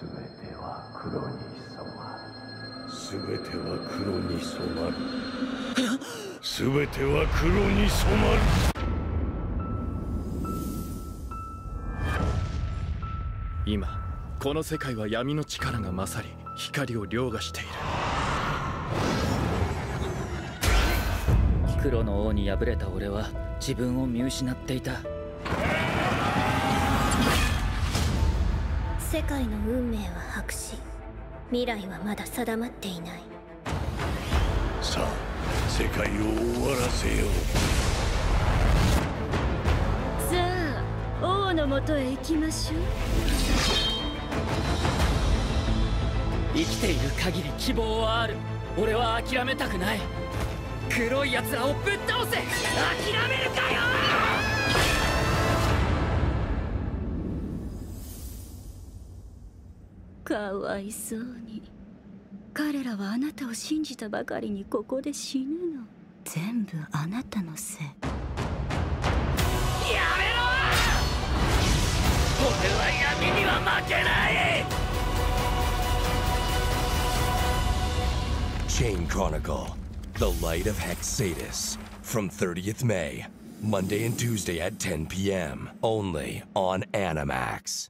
全ては黒に染まる。全ては黒に染まる。全ては黒に染まる。今この世界は闇の力が勝り光を凌駕している。黒の王に敗れた俺は自分を見失っていた世界の運命は白紙。未来はまだ定まっていない。さあ世界を終わらせよう。さあ王のもとへ行きましょう。生きている限り希望はある。俺は諦めたくない。黒い奴らをぶっ倒せ。諦めるかよかわいそうに彼らはあなたを信じたばかりにここで死ぬの全部あなたのせいやめろ俺は闇には負けない Chain Chronicle The Light of Hexatus from 30th May, Monday and Tuesday at 10 p.m. only on Animax.